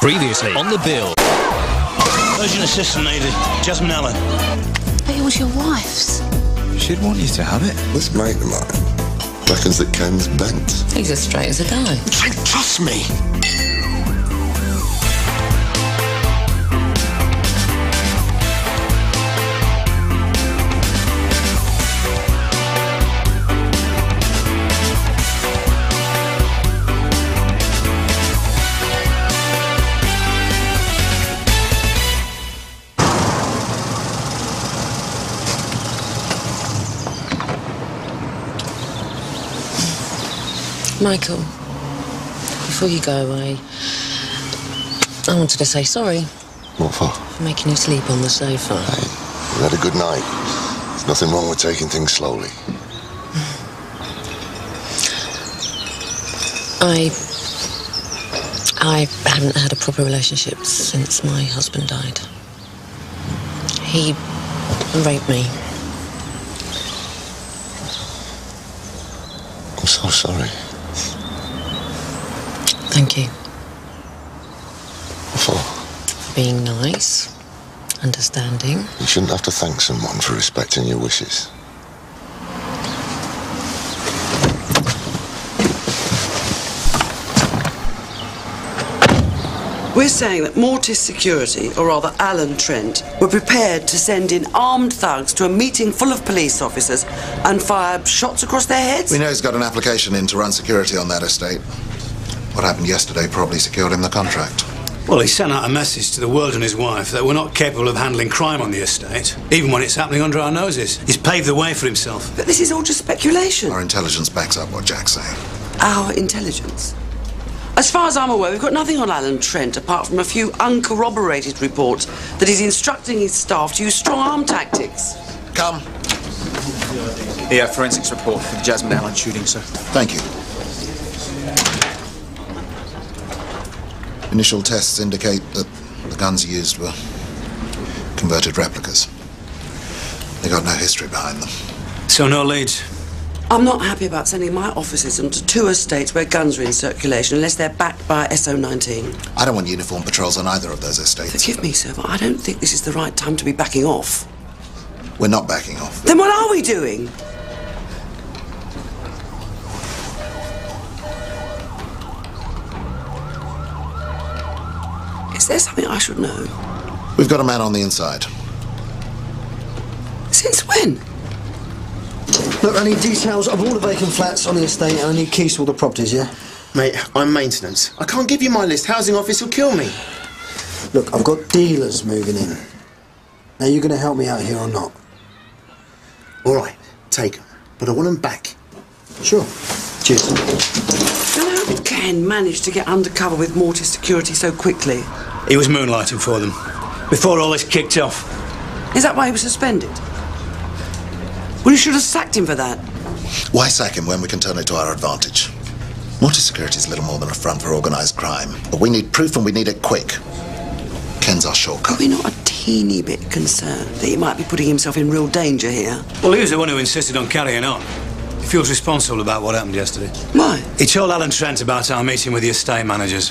Previously on the bill. Urgent assistant needed. Jasmine Allen. But it was your wife's. She'd want you to have it. This mate of mine reckons that Ken's bent. He's as straight as a die. Trust me. Michael, before you go away, I wanted to say sorry What for? for making you sleep on the sofa. Hey, had a good night. There's nothing wrong with taking things slowly. I. I haven't had a proper relationship since my husband died. He raped me. I'm so sorry. Thank you What for? for being nice, understanding. You shouldn't have to thank someone for respecting your wishes. We're saying that Mortis Security, or rather Alan Trent, were prepared to send in armed thugs to a meeting full of police officers and fire shots across their heads? We know he's got an application in to run security on that estate. What happened yesterday probably secured him the contract. Well, he sent out a message to the world and his wife that we're not capable of handling crime on the estate, even when it's happening under our noses. He's paved the way for himself. But this is all just speculation. Our intelligence backs up what Jack's saying. Our intelligence. As far as I'm aware, we've got nothing on Alan Trent apart from a few uncorroborated reports that he's instructing his staff to use strong arm tactics. Come. The uh, forensics report for the Jasmine Allen shooting, sir. Thank you. Initial tests indicate that the guns used were converted replicas. They got no history behind them. So no leads. I'm not happy about sending my officers onto two estates where guns are in circulation unless they're backed by SO19. I don't want uniform patrols on either of those estates. Forgive me, sir, but I don't think this is the right time to be backing off. We're not backing off. Then what are we doing? Is there something I should know? We've got a man on the inside. Since when? Look, I need details of all the vacant flats on the estate and I need keys to all the properties, yeah? Mate, I'm maintenance. I can't give you my list. Housing office will kill me. Look, I've got dealers moving in. Now, you going to help me out here or not? All right, take them. But I want them back. Sure. Cheers. Then how did Ken manage to get undercover with Mortis Security so quickly? He was moonlighting for them. Before all this kicked off. Is that why he was suspended? Well, you should have sacked him for that. Why sack him when we can turn it to our advantage? Mortis Security is little more than a front for organised crime, but we need proof and we need it quick. Ken's our Are shortcut. we not a teeny bit concerned that he might be putting himself in real danger here? Well, he was the one who insisted on carrying on. He feels responsible about what happened yesterday. Why? He told Alan Trent about our meeting with the estate managers.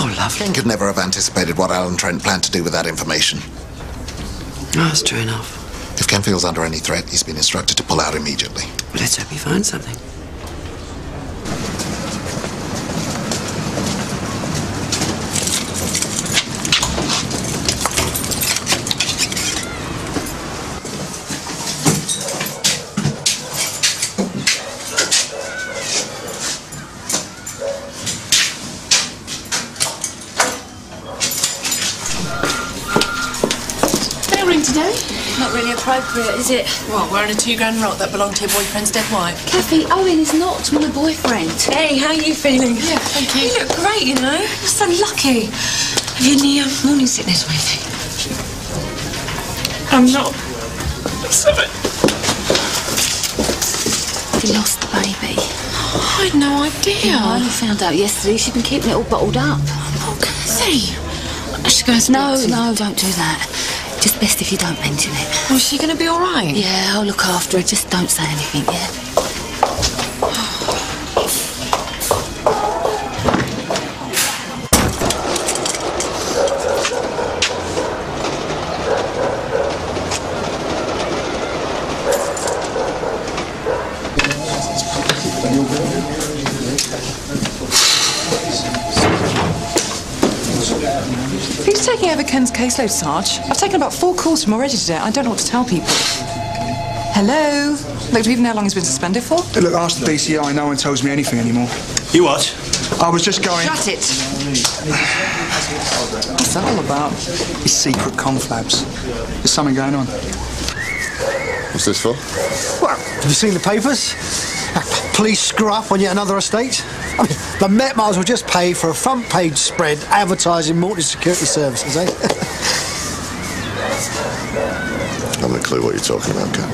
Oh, lovely. Ken could never have anticipated what Alan Trent planned to do with that information. Oh, that's true enough. If Ken feels under any threat, he's been instructed to pull out immediately. Let's hope he finds something. Bell ring today? Not really appropriate, is it? What, wearing a two grand rock that belonged to your boyfriend's dead wife? Kathy, Owen is not my boyfriend. Hey, how are you feeling? Yeah, thank you. You look great, you know. You're so lucky. Have you any um, morning sickness or anything? I'm not. Sorry. You lost the baby. I had no idea. I only found out yesterday. She'd been keeping it all bottled up. Oh, Kathy. I should go and speak No, to- no, don't do that. Just best if you don't mention it. Oh, is she going to be all right? Yeah, I'll look after her. Just don't say anything, yeah? taking over Ken's caseload, Sarge? I've taken about four calls from already today. I don't know what to tell people. Hello? Look, do we even know how long he's been suspended for? Look, ask the DCI. No one tells me anything anymore. You what? I was just going. Shut it! What's that all about? It's secret conflabs. There's something going on. What's this for? Well, have you seen the papers? Police screw up on yet another estate. I mean, the Met might as well just pay for a front page spread advertising Morton Security Services, eh? I haven't a clue what you're talking about, Ken.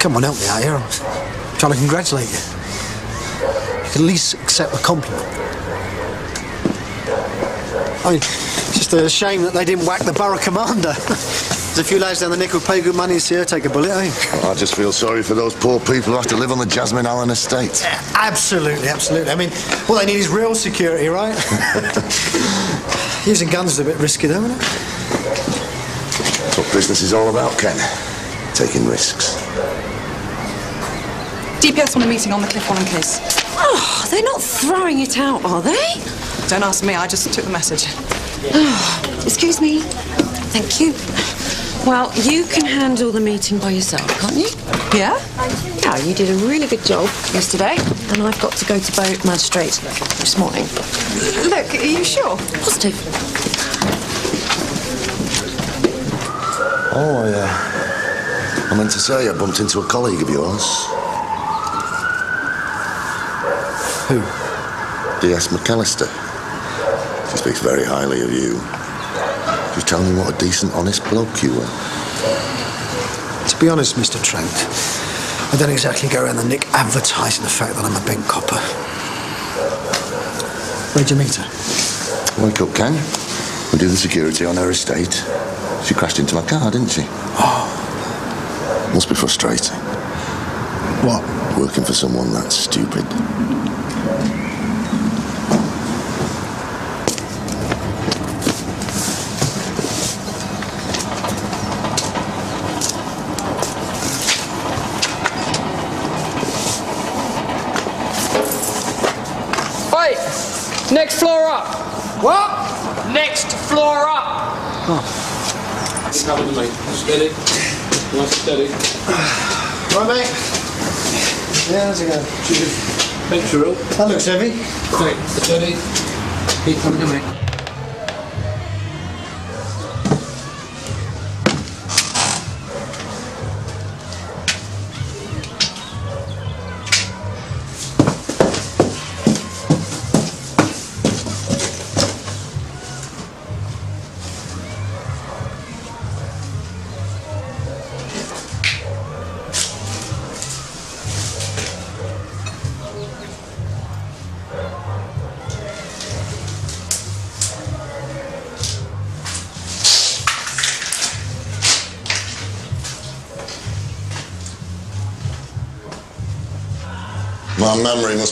Come on, help me out here. I'm trying to congratulate you. You can at least accept a compliment. I mean, it's just a shame that they didn't whack the borough commander. There's a few lads down the nickel pay good money to see take a bullet, eh? I just feel sorry for those poor people who have to live on the Jasmine Allen estate. Absolutely, absolutely. I mean, all they need is real security, right? Using guns is a bit risky, though, isn't it? That's what business is all about, Ken. Taking risks. DPS want a meeting on the Cliff Wallen case. Oh, they're not throwing it out, are they? Don't ask me, I just took the message. Oh, excuse me. Thank you. Well, you can handle the meeting by yourself, can't you? Yeah? Yeah, you did a really good job yesterday, and I've got to go to Bow Magistrate this morning. Look, are you sure? Positive. Oh, I, uh, I meant to say I bumped into a colleague of yours. Who? D.S. McAllister. She speaks very highly of you. Was telling me what a decent, honest bloke you were. To be honest, Mr. Trent, I don't exactly go around the nick advertising the fact that I'm a bent copper. Where'd you meet her? Wake up, Ken. We do the security on her estate. She crashed into my car, didn't she? Oh. Must be frustrating. What? Working for someone that stupid. Wait! Next floor up! What? Next floor up! Steady. Nice steady. Right, mate. Yeah, how's it going? Picture roll. That looks heavy. Okay, steady. Keep coming to me.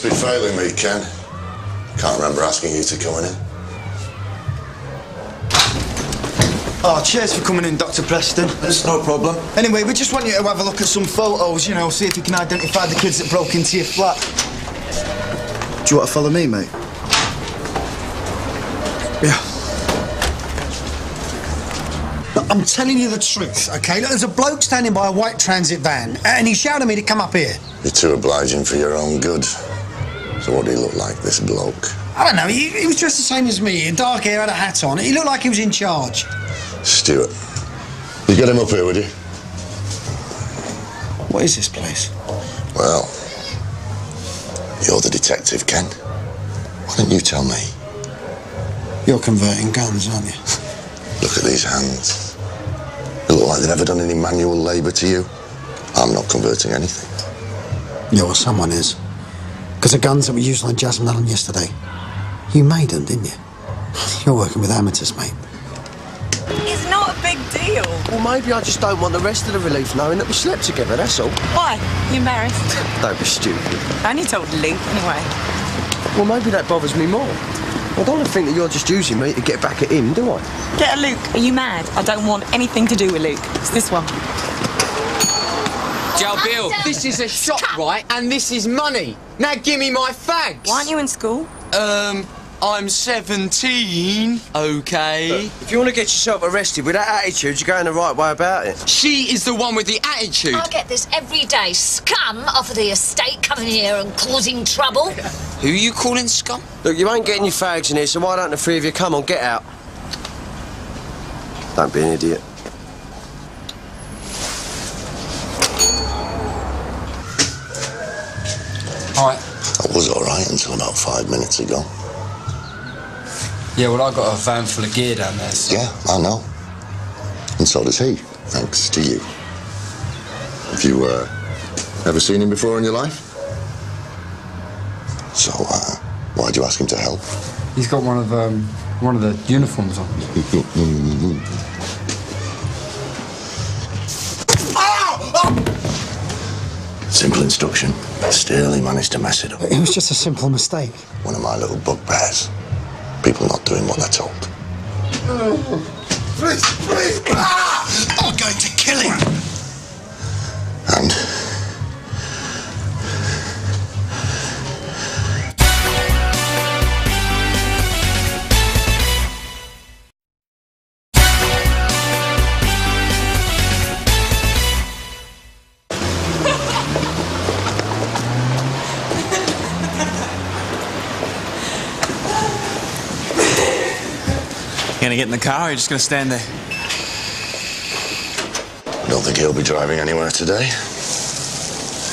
Be failing me, Ken. Can't remember asking you to come in. Oh, cheers for coming in, Dr. Preston. It's no problem. Anyway, we just want you to have a look at some photos, you know, see if you can identify the kids that broke into your flat. Do you want to follow me, mate? Yeah. Look, I'm telling you the truth, okay? Look, there's a bloke standing by a white transit van, and he shouted at me to come up here. You're too obliging for your own good. So what do he look like, this bloke? I don't know, he, he was dressed the same as me, dark hair, had a hat on. He looked like he was in charge. Stuart. You get him up here, would you? What is this place? Well, you're the detective, Ken. Why don't you tell me? You're converting guns, aren't you? Look at these hands. They look like they've never done any manual labour to you. I'm not converting anything. Yeah, well, someone is. Because the guns that were used on Jasmine Allen yesterday, you made them, didn't you? You're working with amateurs, mate. It's not a big deal. Well, maybe I just don't want the rest of the relief knowing that we slept together, that's all. Why? You embarrassed? Don't be stupid. I only told Luke anyway. Well, maybe that bothers me more. I don't want to think that you're just using me to get back at him, do I? Get a Luke. Are you mad? I don't want anything to do with Luke. It's this one. Joe Bill, this is a shop, right? And this is money. Now give me my fags. Why aren't you in school? Um, I'm 17, okay? If you want to get yourself arrested with that attitude, you're going the right way about it. She is the one with the attitude. I get this every day. Scum off of the estate coming here and causing trouble. Who are you calling scum? Look, you ain't getting your fags in here, so why don't the three of you come on, get out? Don't be an idiot. All right. I was all right until about five minutes ago. Yeah, well, I got a van full of gear down there. So. Yeah, I know. And so does he, thanks to you. Have you uh, ever seen him before in your life? So, uh, why'd you ask him to help? He's got one of um, one of the uniforms on. Simple instruction. Still, he managed to mess it up. It was just a simple mistake. One of my little bugbears. People not doing what they're told. Please, please! Ah! I'm going to kill him! In the car or you just gonna stand there? I don't think he'll be driving anywhere today.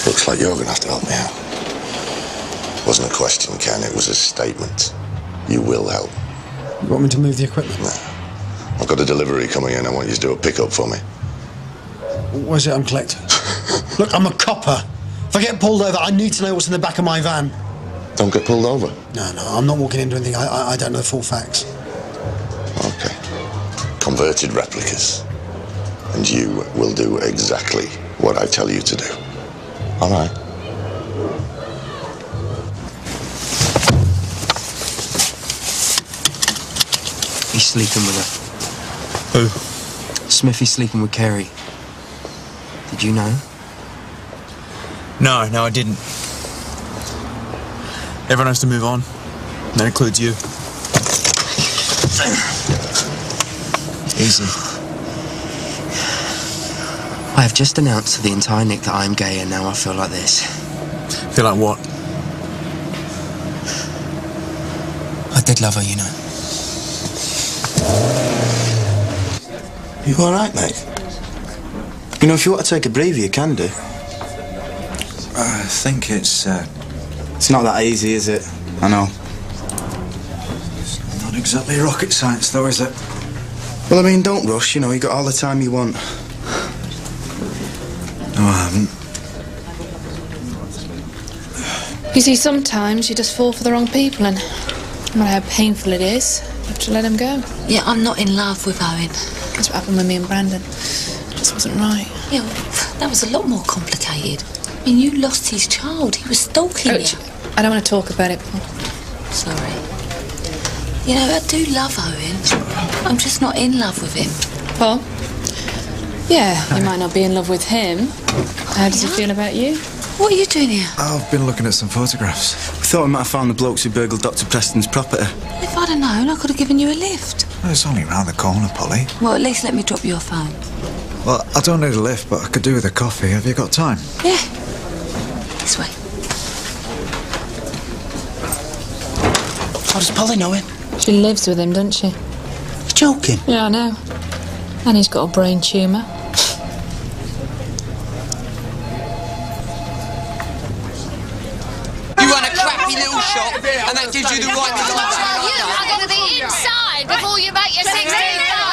Looks like you're gonna have to help me out. Wasn't a question, Ken. It was a statement. You will help. You want me to move the equipment? No. I've got a delivery coming in. I want you to do a pickup for me. Where's it I'm collecting? Look, I'm a copper. If I get pulled over, I need to know what's in the back of my van. Don't get pulled over. No, no, I'm not walking into anything. I, I, I don't know the full facts. Okay. Converted replicas. And you will do exactly what I tell you to do. All right. He's sleeping with her. Who? Smithy's sleeping with Kerry. Did you know? No, no, I didn't. Everyone has to move on. That includes you. Easy. I have just announced to the entire Nick that I am gay, and now I feel like this. Feel like what? I did love her, you know. You all right, mate? You know, if you want to take a breather, you can do. I think it's, uh, it's not that easy, is it? I know. Not exactly rocket science, though, is it? Well, I mean, don't rush. You know, you got all the time you want. No, I haven't. You see, sometimes you just fall for the wrong people, and no matter how painful it is, you have to let them go. Yeah, I'm not in love with Owen. That's what happened with me and Brandon. It just wasn't right. Yeah, well, that was a lot more complicated. I mean, you lost his child. He was stalking Oh, you. I don't want to talk about it, Paul. Sorry. You know, I do love Owen. I'm just not in love with him. Paul? Yeah, you might not be in love with him. How does he feel about you? What are you doing here? I've been looking at some photographs. We thought we might have found the blokes who burgled Dr. Preston's property. If I'd have known, I could have given you a lift. Well, it's only round the corner, Polly. Well, at least let me drop your phone. Well, I don't need a lift, but I could do with a coffee. Have you got time? Yeah. This way. How does Polly know him? She lives with him, doesn't she? You're joking. Yeah, I know. And he's got a brain tumour. You run a crappy little shop, and that gives you the right to lie to Well, you are going to be inside before you make your 16th.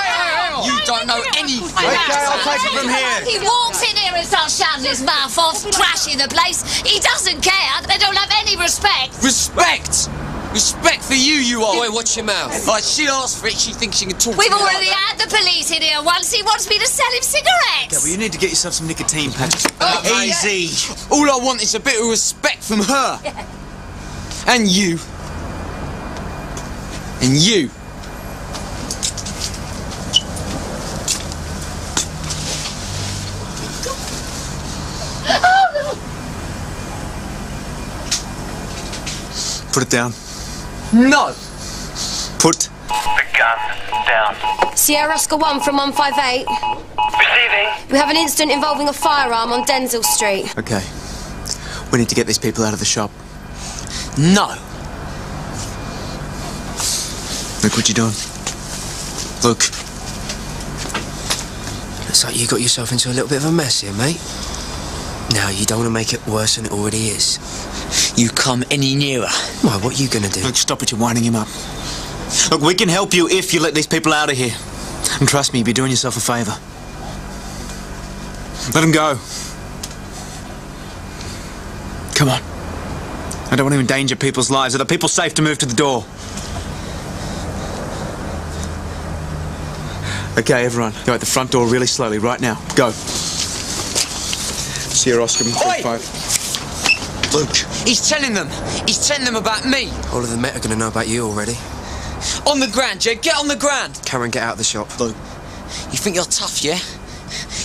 You don't know anything. Okay, I'll take it from here. He walks in here and starts shouting his mouth off, trashing the place. He doesn't care. They don't have any respect. Respect! Respect for you, you are. Boy, watch your mouth. Like, she asked for it, she thinks she can talk We've to like already had the police in here once. He wants me to sell him cigarettes. Yeah, well, you need to get yourself some nicotine patches. Oh, Easy. All I want is a bit of respect from her. And you. And you. Oh, Put it down. No. Put the gun down. Sierra Oscar 1 from 158. Receiving. We have an incident involving a firearm on Denzil Street. Okay. We need to get these people out of the shop. No! Look what you done. Look. Looks like you got yourself into a little bit of a mess here, mate. Now, you don't want to make it worse than it already is. You come any nearer. Why, what are you gonna do? Look, stop it, you're winding him up. Look, we can help you if you let these people out of here. And trust me, you'll be doing yourself a favour. Let them go. Come on. I don't want to endanger people's lives. Are the people safe to move to the door? Okay, everyone, go out the front door really slowly right now. Go. Sierra Oscar, Oi! 35. Luke. He's telling them. He's telling them about me. All of the Met are gonna know about you already. On the ground, Jed. Get on the ground. Cameron, get out of the shop. Luke. You think you're tough, yeah?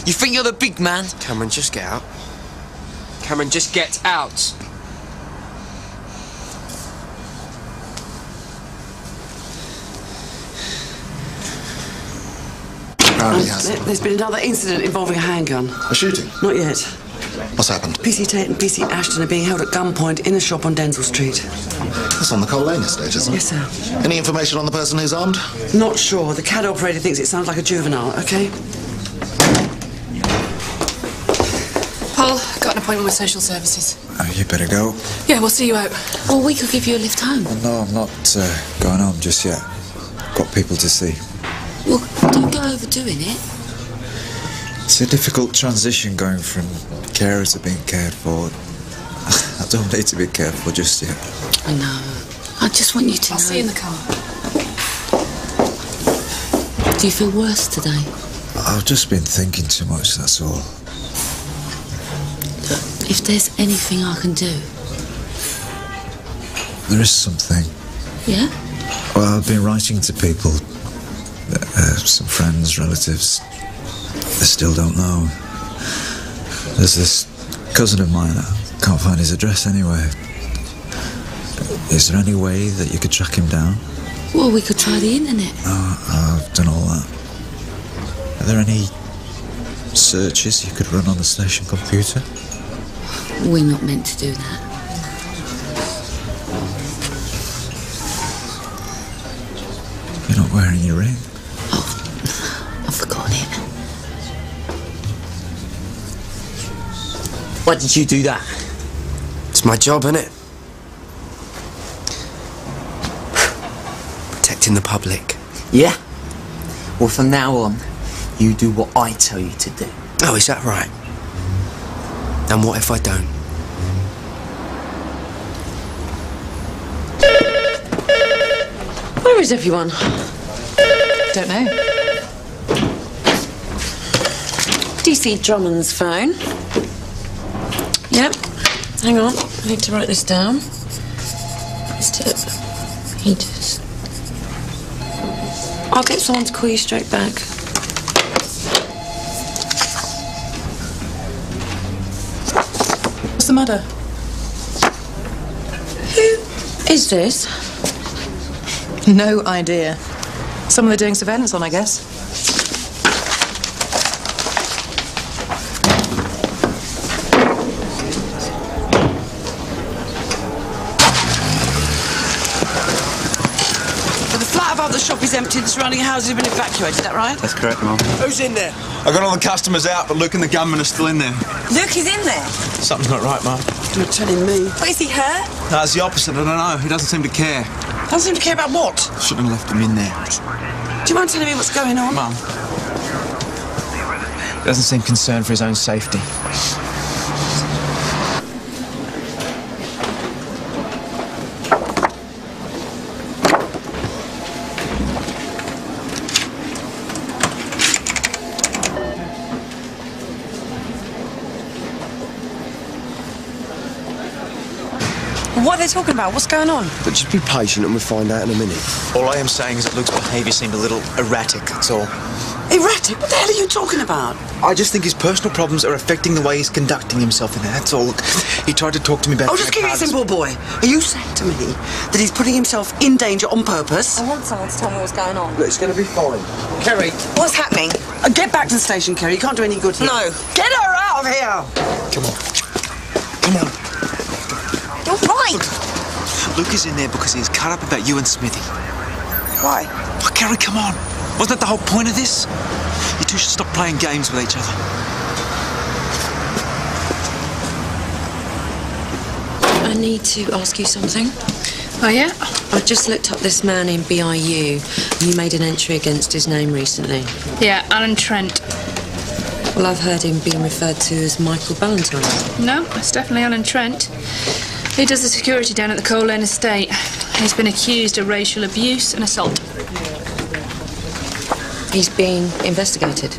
You think you're the big man? Cameron, just get out. Cameron, just get out. Apparently has. There's been another incident involving a handgun. A shooting? Not yet. What's happened? PC Tate and PC Ashton are being held at gunpoint in a shop on Denzil Street. That's on the Cole Lane estate, isn't it? Yes, sir. Any information on the person who's armed? Not sure. The CAD operator thinks it sounds like a juvenile, okay? Paul, got an appointment with social services. Uh, you better go. Yeah, we'll see you out. Or we could give you a lift home. Well, no, I'm not uh, going home just yet. Got people to see. Well, don't go overdoing it. It's a difficult transition going from carer to being cared for. I don't need to be cared for just yet. I know. I just want you to I'll know. see you in the car. Do you feel worse today? I've just been thinking too much, that's all. If there's anything I can do. There is something. Yeah? Well, I've been writing to people, uh, some friends, relatives. They still don't know. There's this cousin of mine, I can't find his address anywhere. Is there any way that you could track him down? Well, we could try the internet. Oh, I've done all that. Are there any searches you could run on the station computer? We're not meant to do that. You're not wearing your ring. Why did you do that? It's my job, isn't it? Protecting the public. Yeah? Well, from now on, you do what I tell you to do. Oh, is that right? And what if I don't? Where is everyone? Don't know. DC Drummond's phone. Yep. Hang on. I need to write this down. Mr. Peters. I'll get someone to call you straight back. What's the matter? Who is this? No idea. Someone they're doing surveillance on, I guess. But the flat above the shop is empty. The surrounding houses have been evacuated. Is that right? That's correct, Mum. Who's in there? I got all the customers out, but Luke and the gunman are still in there. Luke is in there. Something's not right, Mum. You're telling me. What, is he hurt? No, it's the opposite. I don't know. He doesn't seem to care. Doesn't seem to care about what? Shouldn't have left him in there. Do you mind telling me what's going on? Mum. He doesn't seem concerned for his own safety. What are they talking about? What's going on? But just be patient and we'll find out in a minute. All I am saying is that Luke's behaviour seemed a little erratic, that's all. Erratic? What the hell are you talking about? I just think his personal problems are affecting the way he's conducting himself in there. That's all. He tried to talk to me about. Oh, just keep it simple, boy. Are you saying to me that he's putting himself in danger on purpose? I want someone to tell me what's going on. Look, it's going to be fine. Kerry. What's happening? Uh, get back to the station, Kerry. You can't do any good here. No. Get her out of here! Come on. Come on. You're. Luke is in there because he's cut up about you and Smithy. Why? Oh, Kerry, come on. Wasn't that the whole point of this? You two should stop playing games with each other. I need to ask you something. Oh, yeah? I just looked up this man in BIU, and you made an entry against his name recently. Yeah, Alan Trent. Well, I've heard him being referred to as Michael Ballantyne. No, it's definitely Alan Trent. He does the security down at the Cole Lane estate. He's been accused of racial abuse and assault. He's being investigated.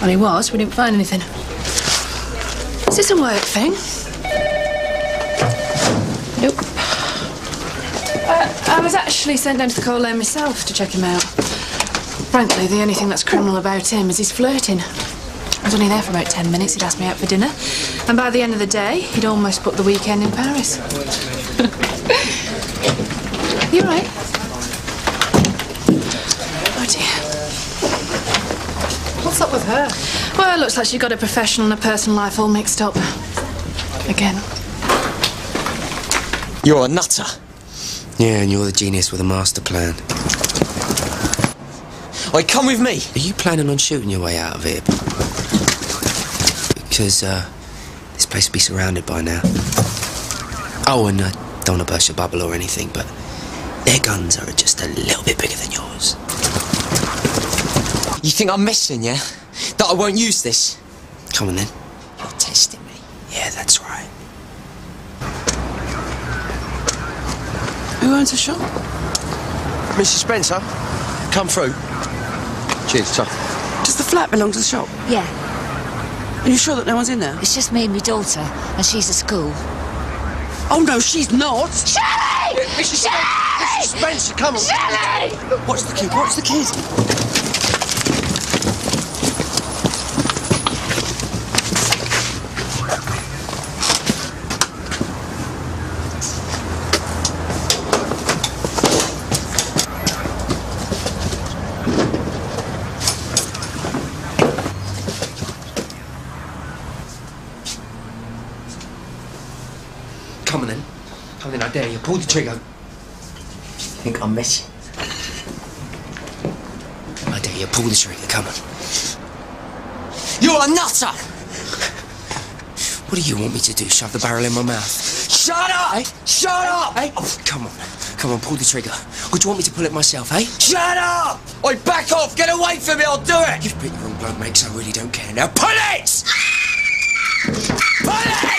Well, he was. We didn't find anything. Is this a work thing? Nope. Uh, I was actually sent down to the Cole Lane myself to check him out. Frankly, the only thing that's criminal about him is his flirting. I was only there for about ten minutes. He'd asked me out for dinner. And by the end of the day, he'd almost put the weekend in Paris. you right? Oh, dear. What's up with her? Well, it looks like she got her professional and her personal life all mixed up. Again. You're a nutter. Yeah, and you're the genius with a master plan. Oi, come with me. Are you planning on shooting your way out of here? Because, uh, this place will be surrounded by now. Oh, and uh, don't want to burst your bubble or anything, but their guns are just a little bit bigger than yours. You think I'm messing, yeah? That I won't use this? Come on then. You're testing me. Yeah, that's right. Who owns the shop? Mrs. Spencer, come through. Cheers, tough. Does the flat belong to the shop? Yeah. Are you sure that no one's in there? It's just me and my daughter, and she's at school. Oh, no, she's not. Shelley! Mrs. Mrs. Spencer, come on. Shelley! Look, watch the kid, watch the kid. Come on then. Come on then, I dare you. Pull the trigger. Think I'm messing? I dare you. Pull the trigger. Come on. You're a nutter! What do you want me to do? Shove the barrel in my mouth? Shut up! Hey? Shut up! Hey? Oh, come on. Come on, pull the trigger. Or do you want me to pull it myself, eh? Shut up! Oi, back off! Get away from me, I'll do it! You've bit your wrong bloke, mate, so I really don't care. Now pull it! Police! Come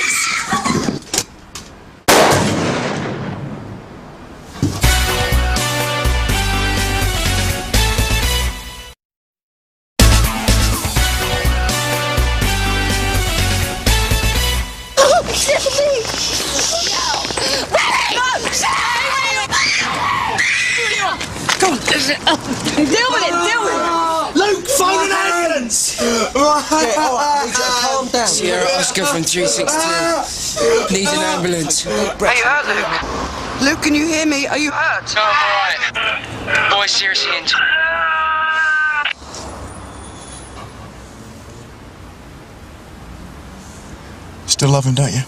Oscar from 362. Needs an ambulance. Are you hurt, Luke? Luke, can you hear me? Are you hurt? No, I'm alright. Boy, seriously injured. Still love him, don't you?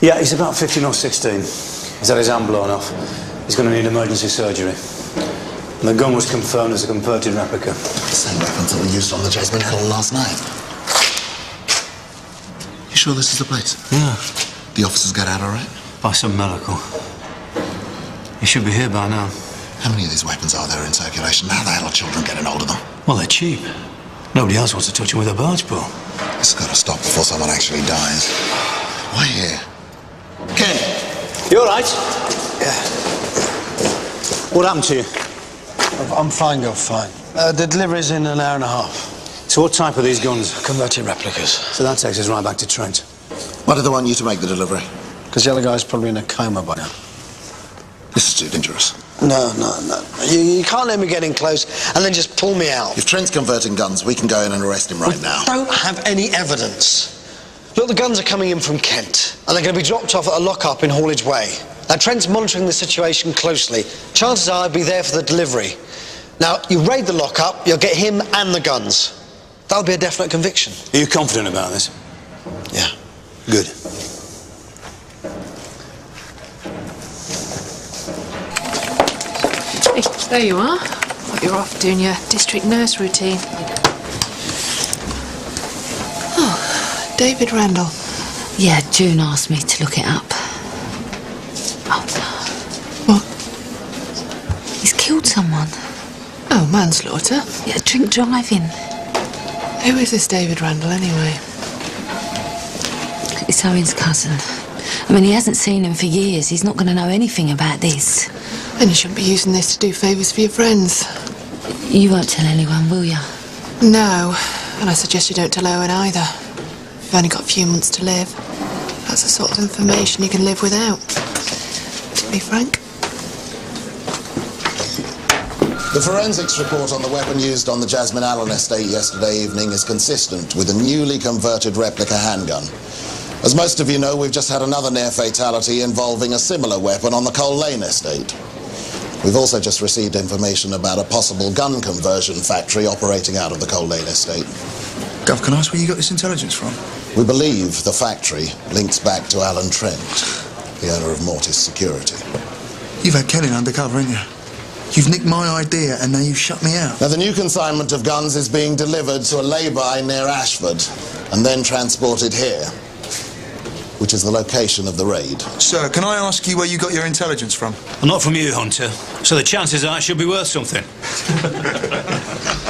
Yeah, he's about 15 or 16. He's had his arm blown off. He's going to need emergency surgery. And the gun was confirmed as a converted replica. The same weapons that were used on the Jasmine Hill last night. You sure this is the place? Yeah. The officers got out all right? By some miracle. He should be here by now. How many of these weapons are there in circulation? How the hell are children getting hold of them? Well, they're cheap. Nobody else wants to touch him with a barge pole. It's got to stop before someone actually dies. Why! You all right? Yeah. What happened to you? I'm fine, girl, fine. Uh, the delivery's in an hour and a half. It's So what type are these guns? Converted replicas. So that takes us right back to Trent. Why do they want you to make the delivery? Because the other guy's probably in a coma by now. This is too dangerous. No, no, no. You, you can't let me get in close and then just pull me out. If Trent's converting guns, we can go in and arrest him right now. Don't have any evidence. Look, the guns are coming in from Kent, and they're going to be dropped off at a lockup in Hallage Way. Now, Trent's monitoring the situation closely. Chances are I'll be there for the delivery. Now, you raid the lockup, you'll get him and the guns. That'll be a definite conviction. Are you confident about this? Yeah. Good. Hey, there you are. Thought You're off doing your district nurse routine. Oh, David Randall. Yeah, June asked me to look it up. Oh. What? He's killed someone. Oh, manslaughter? Yeah, drink driving. Who is this David Randall, anyway? It's Owen's cousin. I mean, he hasn't seen him for years. He's not going to know anything about this. And you shouldn't be using this to do favours for your friends. You won't tell anyone, will you? No, and I suggest you don't tell Owen either. You've only got a few months to live. That's the sort of information you can live without. To be frank. The forensics report on the weapon used on the Jasmine Allen estate yesterday evening is consistent with a newly converted replica handgun. As most of you know, we've just had another near fatality involving a similar weapon on the Cole Lane estate. We've also just received information about a possible gun conversion factory operating out of the Cole Lane estate. Gov, can I ask where you got this intelligence from? We believe the factory links back to Alan Trent, the owner of Mortis Security. You've had Kellen undercover, haven't you? You've nicked my idea and now you've shut me out. Now, the new consignment of guns is being delivered to a lay-by near Ashford and then transported here, which is the location of the raid. Sir, can I ask you where you got your intelligence from? Well, not from you, Hunter. So the chances are it should be worth something.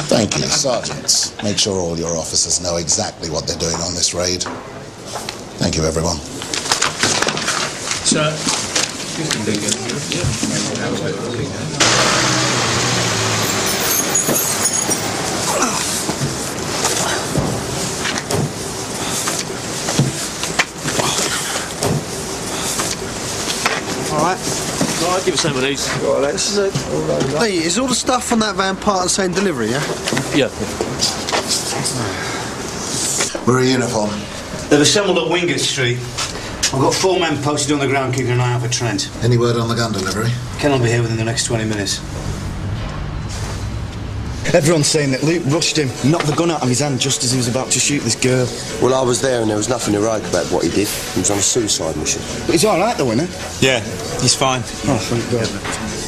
Thank you, Sergeants. Make sure all your officers know exactly what they're doing on this raid. Thank you, everyone. Sir. All right. All right, give us some of these. All right, this is it. Hey, is all the stuff on that van part of the same delivery, yeah? Yeah. We're a uniform. They've assembled at Wingate Street. I've got four men posted on the ground keeping an eye out for Trent. Any word on the gun delivery? Ken will be here within the next 20 minutes. Everyone's saying that Luke rushed him, knocked the gun out of his hand just as he was about to shoot this girl. Well, I was there and there was nothing heroic about what he did. He was on a suicide mission. But he's all right, the isn't? Yeah, he's fine. Oh, thank God.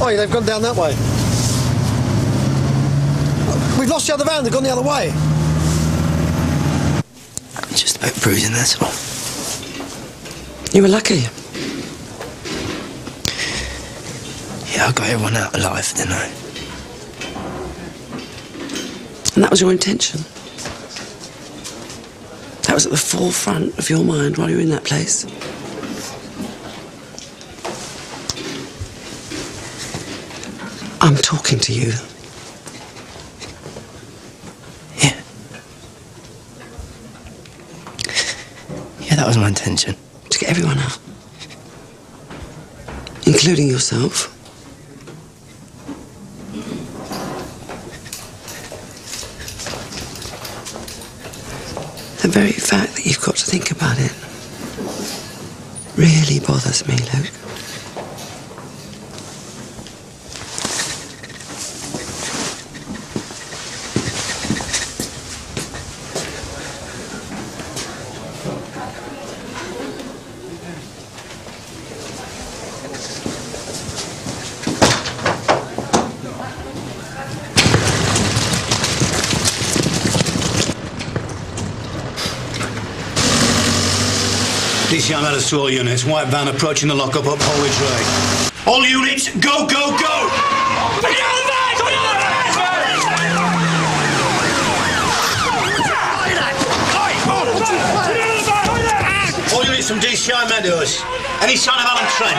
Oh, they've gone down that way. We've lost the other van, they've gone the other way. Bit bruising, that's all. You were lucky. Yeah, I got everyone out alive, didn't I? And that was your intention. That was at the forefront of your mind while you were in that place. I'm talking to you. Yeah, that was my intention. To get everyone out. Including yourself. The very fact that you've got to think about it really bothers me, Luke. DCI to all units. White van approaching the lockup up Holwich Way. All units, go, go, go! All units from DCI Meadows. Any sign of Alan Trent?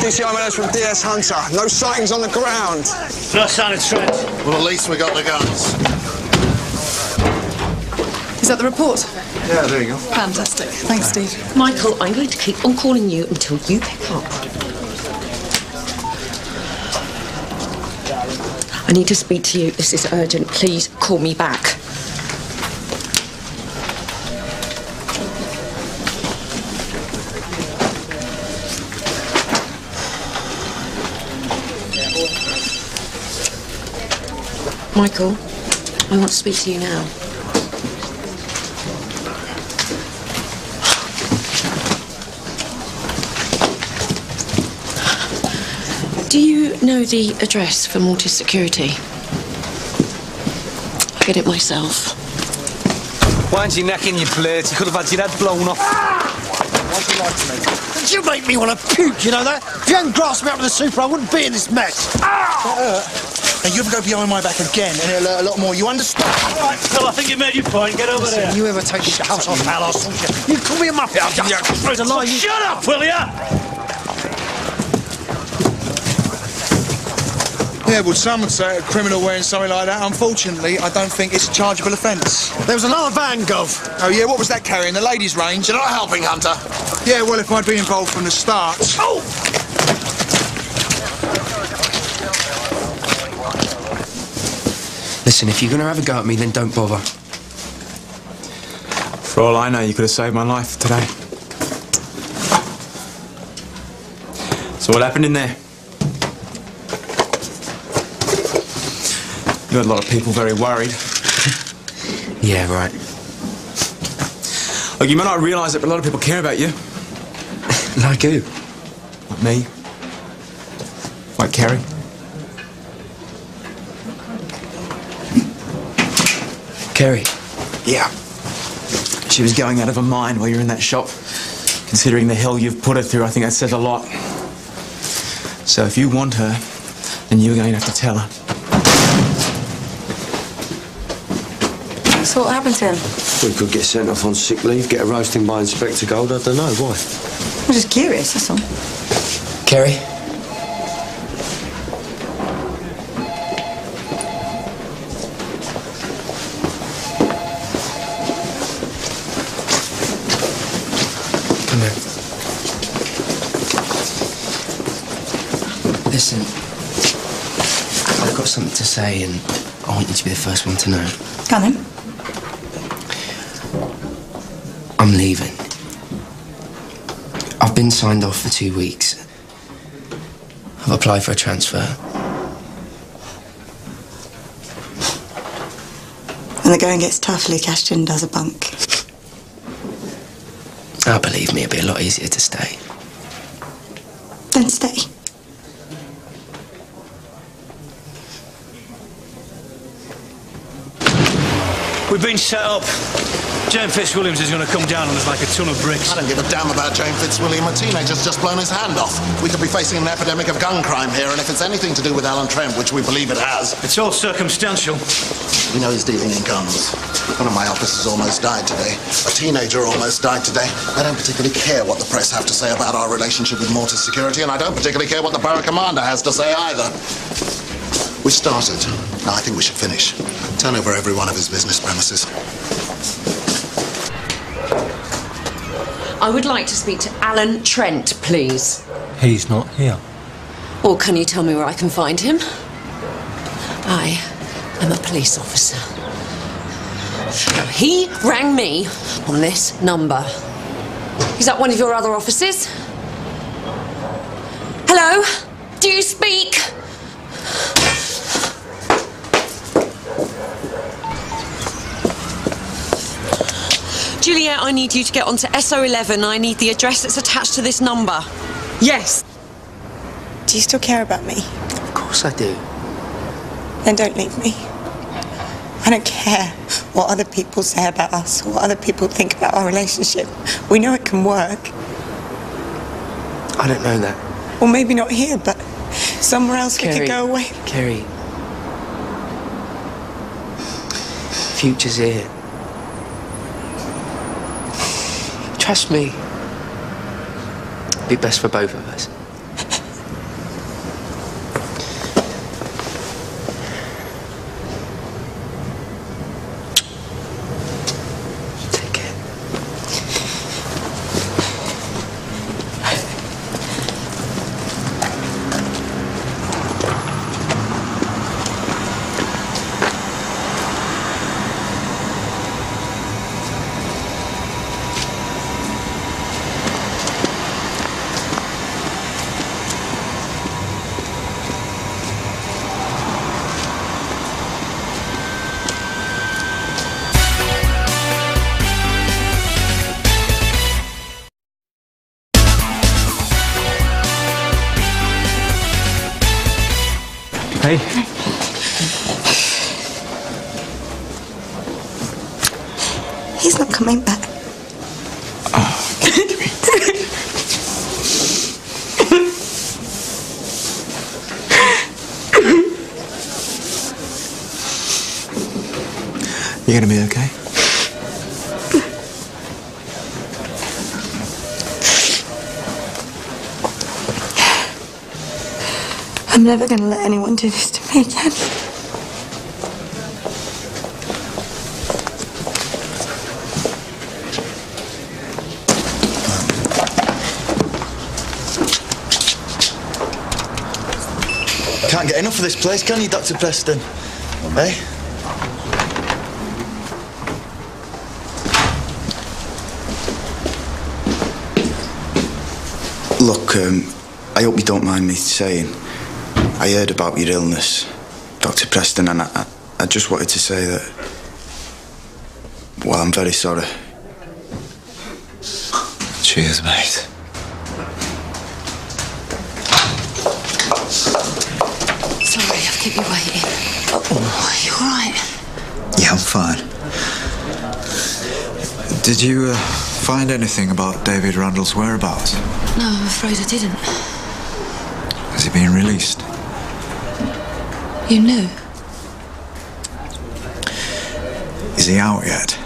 DCI Meadows from DS Hunter. No sightings on the ground. No sign of Trent. Well, at least we got the guns. Is that the report? Yeah, there you go. Fantastic. Thanks, Steve. Michael, I'm going to keep on calling you until you pick up. I need to speak to you. This is urgent. Please call me back. Michael, I want to speak to you now. Do you know the address for Mortis Security? I get it myself. Why aren't you knacking your plate? You could have had your head blown off. Why'd you lie to me? Did you make me want to puke, you know that? If you hadn't grasped me up to the super, I wouldn't be in this mess. Now, you ever go behind my back again, and it'll hurt a lot more. You understand? Right, Phil, I think you made your point. Get over there. You ever take this house off, pal, I'll sort you. You call me a muppet, I'll give you a straight a line. Shut up, will ya? Yeah, well, some would say a criminal wearing something like that. Unfortunately, I don't think it's a chargeable offence. There was another van, Gov. Oh, yeah, what was that carrying? The ladies' range? You're not helping, Hunter. Yeah, well, if I'd been involved from the start. Oh! Listen, if you're going to have a go at me, then don't bother. For all I know, you could have saved my life today. So what happened in there? You had a lot of people very worried. Yeah, right. Look, you may not realise it, but a lot of people care about you. Like who? Like me. Like Kerry. Kerry. Yeah. She was going out of her mind while you were in that shop. Considering the hell you've put her through, I think that says a lot. So if you want her, then you're going to have to tell her. So what happened to him? We could get sent off on sick leave, get a roasting by Inspector Gold. I don't know why. I'm just curious, that's all. Kerry? Come here. Listen, I've got something to say, and I want you to be the first one to know. Go on then. I'm leaving. I've been signed off for two weeks. I've applied for a transfer. When the going gets tough, Luke Ashton does a bunk. Ah, believe me, it'd be a lot easier to stay. Then stay. We've been set up. Jane Fitzwilliams is going to come down on us like a ton of bricks. I don't give a damn about Jane Fitzwilliam. A teenager's just blown his hand off. We could be facing an epidemic of gun crime here, and if it's anything to do with Alan Trent, which we believe it has... It's all circumstantial. We know he's dealing in guns. One of my officers almost died today. A teenager almost died today. I don't particularly care what the press have to say about our relationship with Mortis Security, and I don't particularly care what the borough commander has to say either. We started. Now I think we should finish. Turn over every one of his business premises. I would like to speak to Alan Trent, please. He's not here. Or can you tell me where I can find him? I am a police officer. Now, he rang me on this number. Is that one of your other offices? Hello? Do you speak? Juliet, I need you to get onto SO11. I need the address that's attached to this number. Yes. Do you still care about me? Of course I do. Then don't leave me. I don't care what other people say about us or what other people think about our relationship. We know it can work. I don't know that. Well, maybe not here, but somewhere else we could go away. Kerry. Future's here. Trust me. Be best for both of us. Can't get enough of this place, can you, Dr. Preston? Eh? Look, um, I hope you don't mind me saying, I heard about your illness, Dr. Preston, and I, I, I just wanted to say that, well, I'm very sorry. Cheers, mate. Sorry, I've kept you waiting. Oh, you all right? Yeah, I'm fine. Did you uh, find anything about David Randall's whereabouts? No, I'm afraid I didn't. Has he been released? You knew? Is he out yet?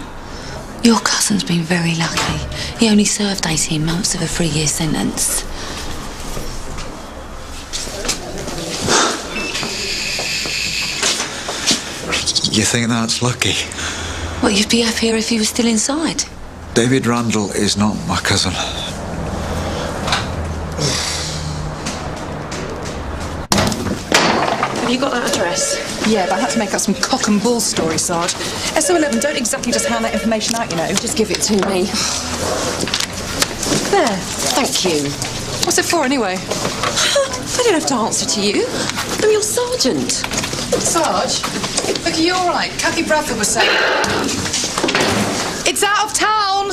Your cousin's been very lucky. He only served 18 months of a three year sentence. You think that's lucky? Well, you'd be up here if he was still inside. David Randall is not my cousin. Have you got that address? Yeah, but I had to make up some cock and bull story, Sarge. SO11 don't exactly just hand that information out, you know. Just give it to me. There. Thank you. What's it for, anyway? I don't have to answer to you. I'm your sergeant. Sarge, look, are you all right? Kathy Bradford was saying... It's out of town!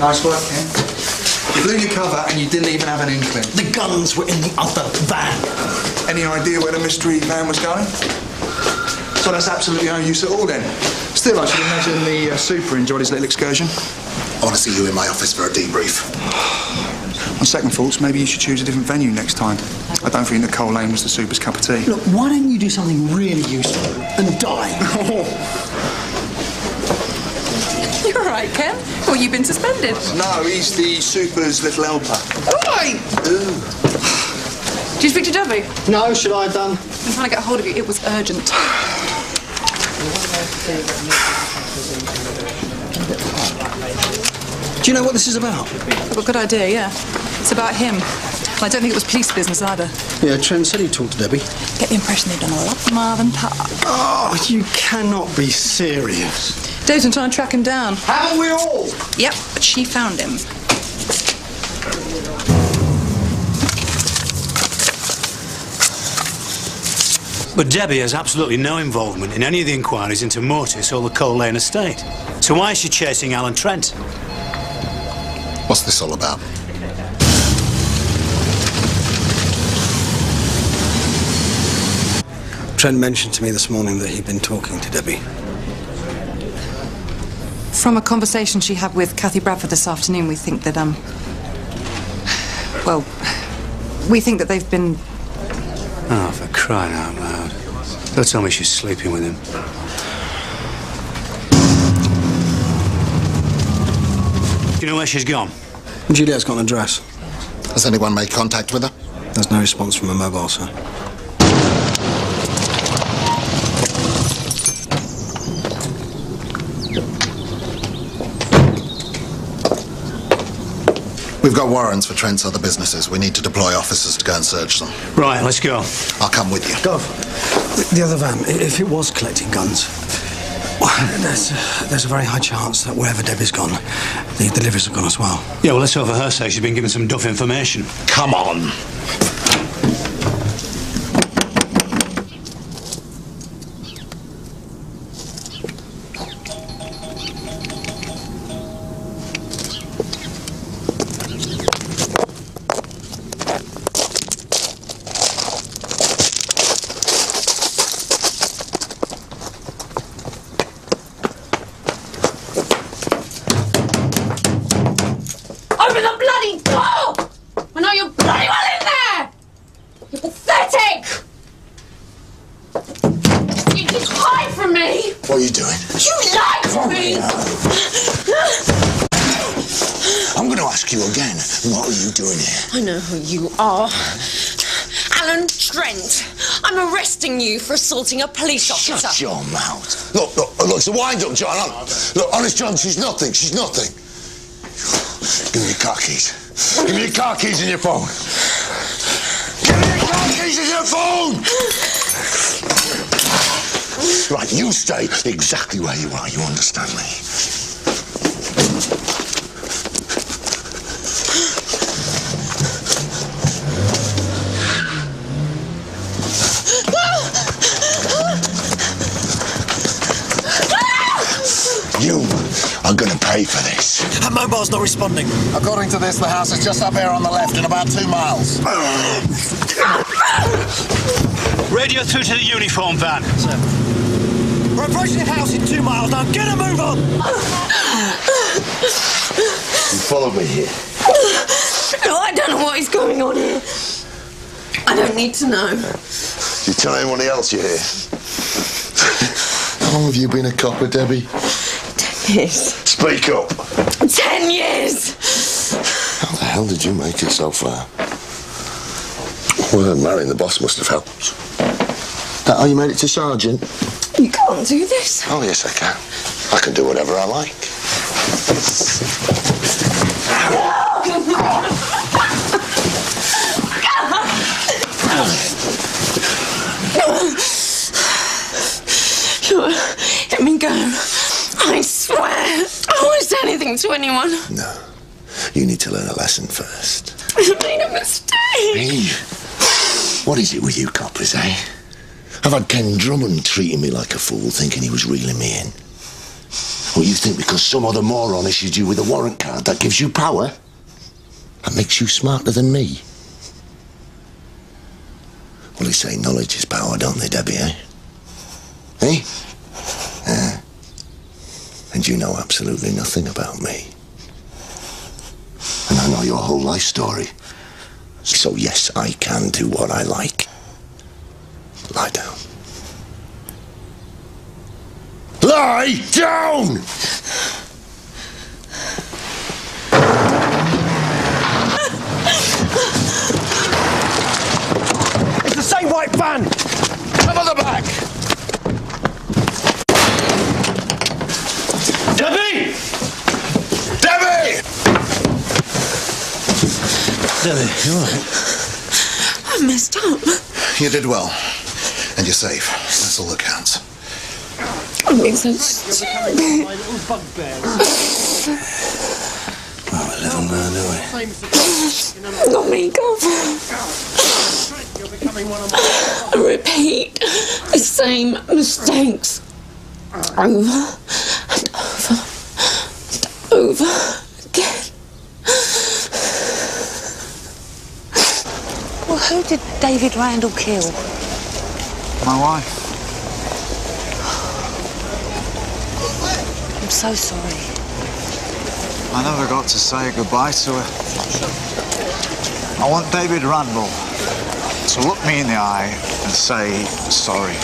Nice work, Ken. You blew your cover and you didn't even have an inkling. The guns were in the other van. Any idea where the mystery van was going? So that's absolutely no use at all then. Still, I should imagine the uh, super enjoyed his little excursion. I want to see you in my office for a debrief. On second thoughts, maybe you should choose a different venue next time. I don't think Nicole Lane was the super's cup of tea. Look, why don't you do something really useful and die? You're all right, Ken. Well, you've been suspended. No, he's the super's little helper. Oi! Did you speak to Debbie? No, should I have done? I'm trying to get hold of you. It was urgent. Do you know what this is about? I've got a good idea, yeah. It's about him. And I don't think it was police business either. Yeah, Trent said he talked to Debbie. Get the impression they've done a lot for Marvin Park. Oh, you cannot be serious. Dave's been trying to track him down. Haven't we all? Yep, but she found him. But Debbie has absolutely no involvement in any of the inquiries into Mortis or the Cole Lane estate. So why is she chasing Alan Trent? What's this all about? Trent mentioned to me this morning that he'd been talking to Debbie. From a conversation she had with Kathy Bradford this afternoon, we think that, um. Well, we think that they've been. Oh, for crying out loud. Don't tell me she's sleeping with him. Do you know where she's gone? Juliet's got an address. Has anyone made contact with her? There's no response from her mobile, sir. We've got warrants for Trent's other businesses. We need to deploy officers to go and search them. Right, let's go. I'll come with you. Gov, the other van, if it was collecting guns, well, there's, there's a very high chance that wherever Debbie's gone, the deliveries have gone as well. Yeah, well, let's hope for her sake she's been given some duff information. Come on. Know who you are. Alan Trent. I'm arresting you for assaulting a police officer. Shut your mouth. Look, look, look, it's a wind up, John. Hon- Look, honest, John, she's nothing. She's nothing. Give me your car keys. Give me your car keys and your phone. Give me your car keys and your phone! Right, you stay exactly where you are. You understand me? You are going to pay for this. Her mobile's not responding. According to this, the house is just up here on the left in about two miles. Radio through to the uniform van. We're approaching the house in two miles now. Get a move on! You follow me here. No, I don't know what is going on here. I don't need to know. You tell anyone else you're here. How long have you been a copper, Debbie? Ten years. Speak up. Ten years! How the hell did you make it so far? Well, marrying the boss must have helped. That how you made it to sergeant? You can't do this. Oh, yes, I can. I can do whatever I like. Let me go. I swear, I won't say anything to anyone. No. You need to learn a lesson first. I made a mistake. Me? What is it with you coppers, eh? I've had Ken Drummond treating me like a fool, thinking he was reeling me in. Or you think because some other moron issued you with a warrant card that gives you power? That makes you smarter than me? Well, they say knowledge is power, don't they, Debbie, eh? Eh? And you know absolutely nothing about me. And I know your whole life story. So, yes, I can do what I like. Lie down. Lie down! It's the same white van! Cover the back! Debbie! Debbie! Debbie, you all right? I messed up. You did well. And you're safe. That's all that counts. I'm being so stupid. Well, we live and learn, do we? Not me, Gov. I repeat the same mistakes over and over again. Well, who did David Randall kill? My wife. I'm so sorry. I never got to say goodbye to her. I want David Randall to look me in the eye and say sorry.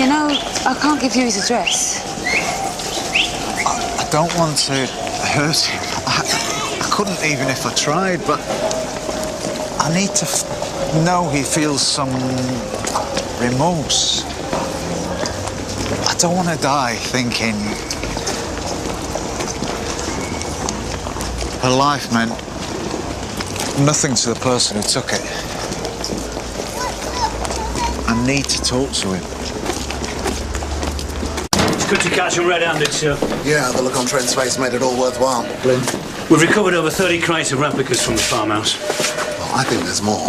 You know, I can't give you his address. I don't want to hurt him. I, I couldn't even if I tried, but I need to f- know he feels some remorse. I don't want to die thinking her life meant nothing to the person who took it. I need to talk to him. It's good to catch him red-handed, sir. Yeah, the look on Trent's face made it all worthwhile. Glyn? We've recovered over 30 crates of replicas from the farmhouse. Well, I think there's more.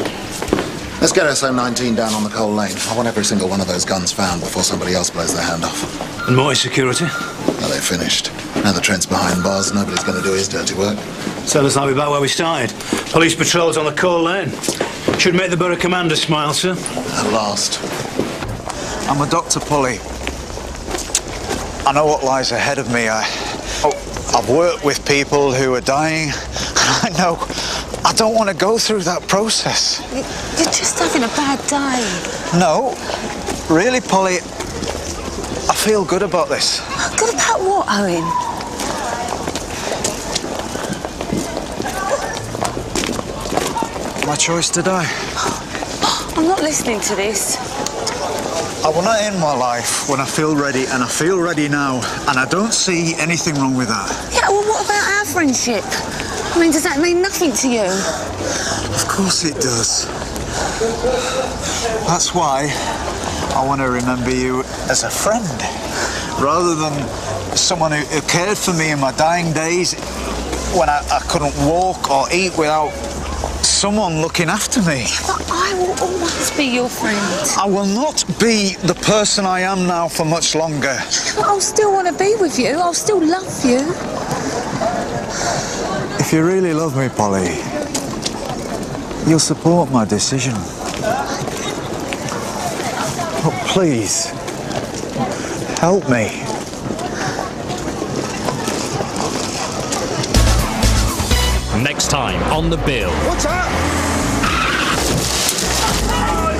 Let's get SO-19 down on the Cole Lane. I want every single one of those guns found before somebody else blows their hand off. And more security? Well, they're finished. Now the Trent's behind bars, nobody's going to do his dirty work. Sounds like we're back where we started. Police patrols on the Cole Lane. Should make the borough commander smile, sir. At last. I'm a Dr. Polly. I know what lies ahead of me. I, I've worked with people who are dying. I know I don't want to go through that process. You're just having a bad day. No, really, Polly, I feel good about this. Good about what, Owen? My choice to die. I'm not listening to this. I want to end my life when I feel ready, and I feel ready now, and I don't see anything wrong with that. Well, what about our friendship? I mean, does that mean nothing to you? Of course it does. That's why I want to remember you as a friend, rather than someone who, who cared for me in my dying days when I, I couldn't walk or eat without someone looking after me. But I will always be your friend. I will not be the person I am now for much longer. But I'll still want to be with you. I'll still love you. If you really love me, Polly, you'll support my decision. But please, help me. On The Bill. What's up?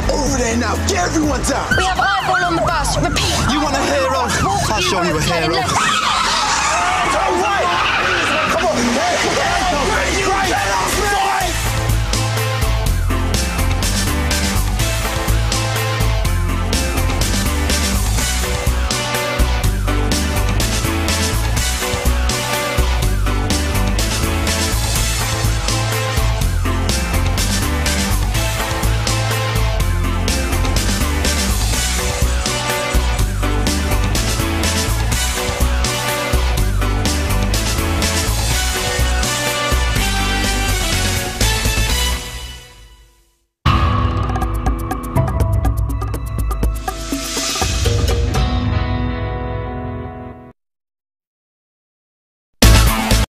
Over there now. Get everyone down. We have eyeball on the bus. Repeat. You want a hero? I'll show you a hero. All right. Come on.